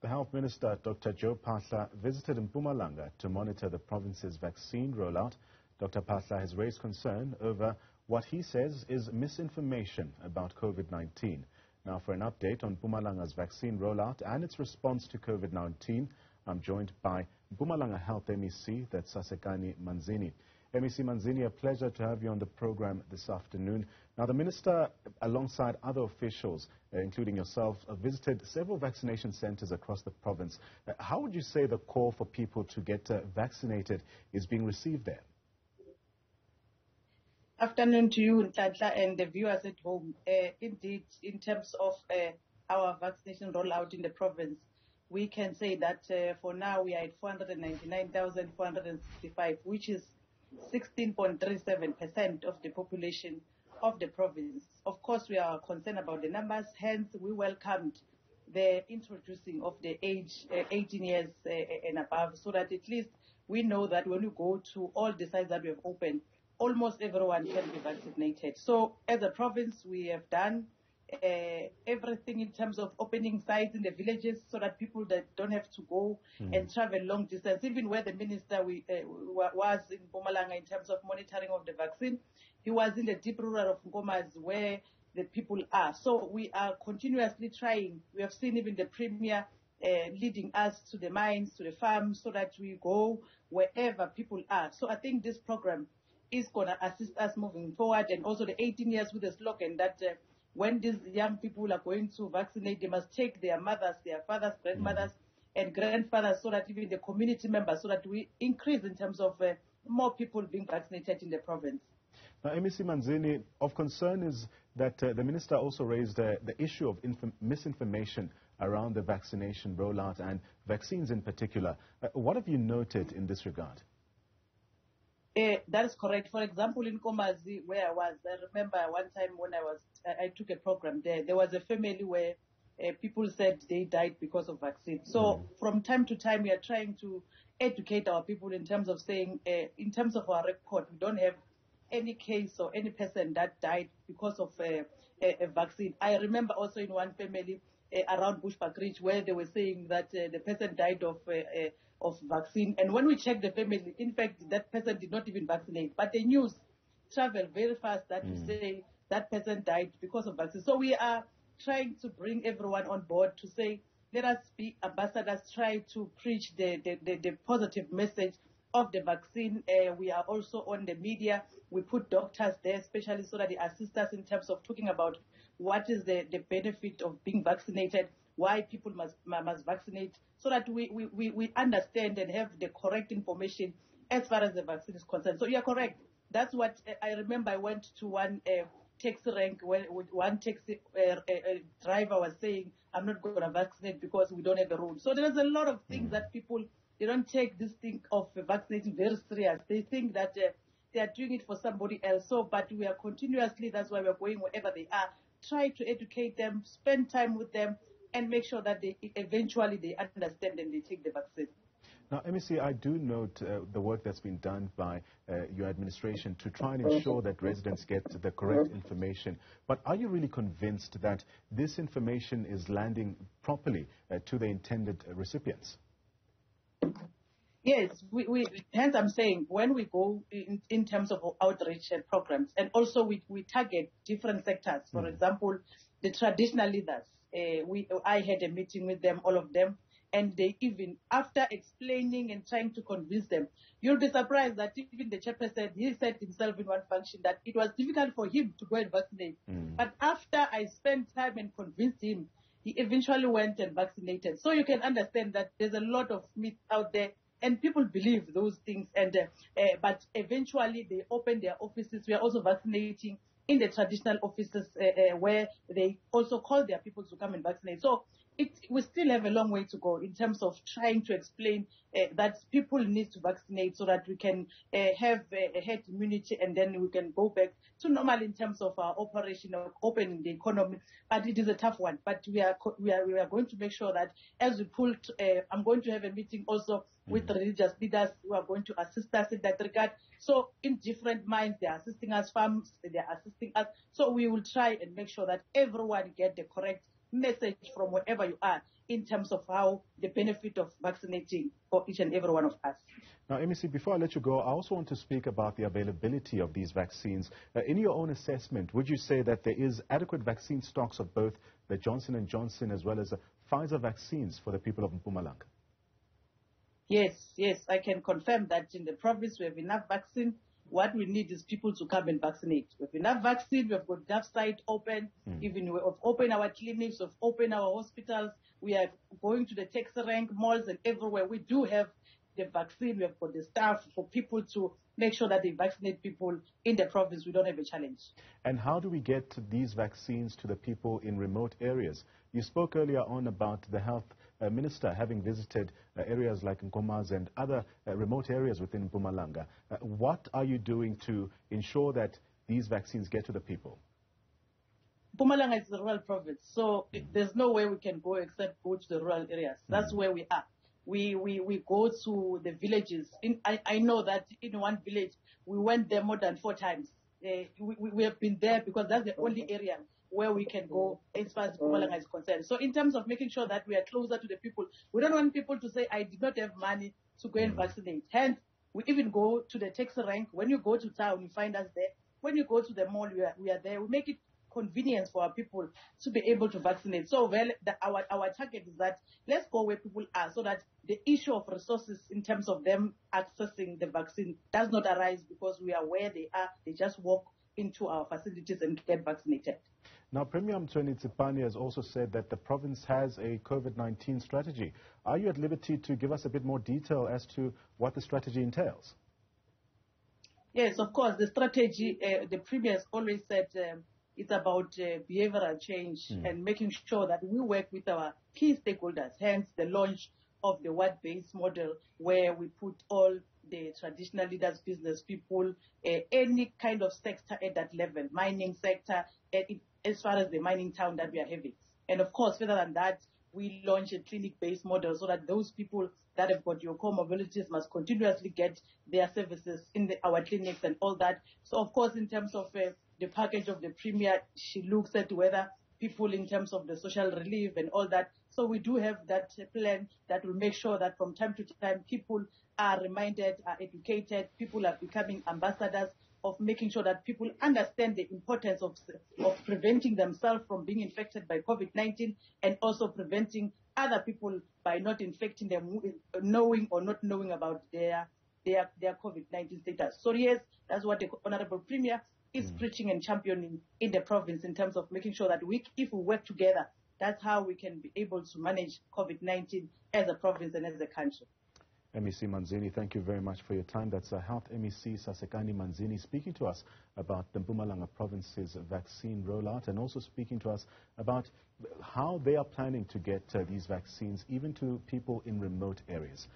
The Health Minister, Dr. Joe Phaahla, visited Mpumalanga to monitor the province's vaccine rollout. Dr. Phaahla has raised concern over what he says is misinformation about COVID-19. Now, for an update on Mpumalanga's vaccine rollout and its response to COVID-19, I'm joined by Mpumalanga Health MEC, that's Sasekani Manzini. MEC Manzini, a pleasure to have you on the program this afternoon. Now, the minister, alongside other officials, uh, including yourself, uh, visited several vaccination centers across the province. Uh, how would you say the call for people to get vaccinated is being received there? Afternoon to you, Ntantla, and the viewers at home. Indeed, in terms of our vaccination rollout in the province, we can say that for now we are at 499,465, which is 16.37% of the population of the province. Of course, we are concerned about the numbers, hence we welcomed the introducing of the age uh, 18 years uh, and above so that at least we know that when we go to all the sites that we have opened, almost everyone can be vaccinated. So as a province, we have done uh, everything in terms of opening sites in the villages so that people that don't have to go mm. and travel long distance, even where the minister we, uh, was in Mpumalanga in terms of monitoring of the vaccine, he was in the deep rural of Nkomazi where the people are. So we are continuously trying. We have seen even the premier uh, leading us to the mines, to the farms, so that we go wherever people are. So I think this program is going to assist us moving forward, and also the 18 years with the slogan that uh, when these young people are going to vaccinate, they must take their mothers, their fathers, grandmothers, mm. and grandfathers so that even the community members, so that we increase in terms of uh, more people being vaccinated in the province. Now, MEC Manzini, of concern is that uh, the minister also raised uh, the issue of misinformation around the vaccination rollout and vaccines in particular. Uh, what have you noted in this regard? Uh, that is correct. For example, in Nkomazi, where I was, I remember one time when I was, I, I took a program there. There was a family where uh, people said they died because of vaccine. So mm. from time to time, we are trying to educate our people in terms of saying, uh, in terms of our record, we don't have any case or any person that died because of a, a, a vaccine. I remember also in one family uh, around Bushbuckridge where they were saying that uh, the person died of uh, of vaccine. And when we checked the family, in fact, that person did not even vaccinate. But the news traveled very fast that mm. say that person died because of vaccine. So we are trying to bring everyone on board to say, let us be ambassadors, try to preach the, the, the, the positive message of the vaccine. Uh, we are also on the media. We put doctors there, especially so that they assist us in terms of talking about what is the, the benefit of being vaccinated why people must must vaccinate, so that we, we, we understand and have the correct information as far as the vaccine is concerned. So you're correct. That's what I remember. I went to one uh, taxi rank where one taxi uh, uh, driver was saying, "I'm not going to vaccinate because we don't have the rule." So there's a lot of things that people they don't take this thing of vaccinating very serious. They think that they are doing it for somebody else. So, but we are continuously. That's why we're going wherever they are. Try to educate them, spend time with them, and make sure that they eventually they understand and they take the vaccine. Now, MEC, I do note uh, the work that's been done by uh, your administration to try and ensure that residents get the correct information. But are you really convinced that this information is landing properly uh, to the intended recipients? Yes, we, we, hence I'm saying when we go in, in terms of outreach programs, and also we, we target different sectors. For mm. example, the traditional leaders, uh, we, I had a meeting with them, all of them, and they even, after explaining and trying to convince them, you'll be surprised that even the chairperson, he said himself in one function that it was difficult for him to go and vaccinate. Mm. But after I spent time and convinced him, he eventually went and vaccinated. So you can understand that there's a lot of myth out there and people believe those things and uh, uh, but eventually they open their offices we are also vaccinating in the traditional offices uh, uh, where they also call their people to come and vaccinate. So it, we still have a long way to go in terms of trying to explain uh, that people need to vaccinate so that we can uh, have a, a herd immunity and then we can go back to normal in terms of our operation of opening the economy. But it is a tough one. But we are we are we are going to make sure that as we pull, uh, I'm going to have a meeting also with mm-hmm. religious leaders who are going to assist us in that regard. So in different minds, they are assisting us, farms, they are assisting us. So we will try and make sure that everyone get the correct message from wherever you are. in terms of how the benefit of vaccinating for each and every one of us. Now, MEC, before I let you go, I also want to speak about the availability of these vaccines. Uh, in your own assessment, would you say that there is adequate vaccine stocks of both the Johnson & Johnson as well as the Pfizer vaccines for the people of Mpumalanga? Yes, yes, I can confirm that in the province we have enough vaccine. What we need is people to come and vaccinate. We have enough vaccine, we have got enough site open, mm. even we have opened our clinics, we've opened our hospitals, we are going to the taxi rank malls and everywhere. We do have the vaccine, we have got the staff for people to make sure that they vaccinate people in the province. We don't have a challenge. And how do we get these vaccines to the people in remote areas? You spoke earlier on about the health uh, minister having visited uh, areas like Nkomazi and other uh, remote areas within Mpumalanga. Uh, what are you doing to ensure that these vaccines get to the people? Mpumalanga is a rural province, so mm. there's no way we can go except go to the rural areas. That's mm. where we are we, we, we go to the villages. In, I, I know that in one village, we went there more than four times. Uh, we, we have been there because that's the only area where we can go as far as Mpumalanga is concerned. So in terms of making sure that we are closer to the people, we don't want people to say, I did not have money to go and vaccinate. Hence, we even go to the taxi rank. When you go to town, you find us there. When you go to the mall, we are, we are there. We make it convenience for our people to be able to vaccinate. So well, the, our, our target is that let's go where people are so that the issue of resources in terms of them accessing the vaccine does not arise because we are where they are. They just walk into our facilities and get vaccinated. Now, Premier Mtsweni Tsipane has also said that the province has a COVID-19 strategy. Are you at liberty to give us a bit more detail as to what the strategy entails? Yes, of course. The strategy, uh, the Premier has always said um, it's about uh, behavioral change mm. and making sure that we work with our key stakeholders, hence the launch of the ward-based model where we put all the traditional leaders, business people, uh, any kind of sector at that level, mining sector, uh, as far as the mining town that we are having. And of course, further than that, we launch a clinic-based model so that those people that have got your comorbidities must continuously get their services in the, our clinics and all that. So of course, in terms of uh, the package of the premier, she looks at whether people in terms of the social relief and all that. So we do have that plan that will make sure that from time to time people are reminded, are educated, people are becoming ambassadors of making sure that people understand the importance of, of preventing themselves from being infected by COVID-19 and also preventing other people by not infecting them, knowing or not knowing about their their, their COVID-19 status. So yes, that's what the Honorable Premier is mm. preaching and championing in the province in terms of making sure that we, if we work together, that's how we can be able to manage COVID-19 as a province and as a country. MEC Manzini, thank you very much for your time. That's uh, Health MEC Sasekani Manzini speaking to us about the Mpumalanga province's vaccine rollout and also speaking to us about how they are planning to get uh, these vaccines even to people in remote areas.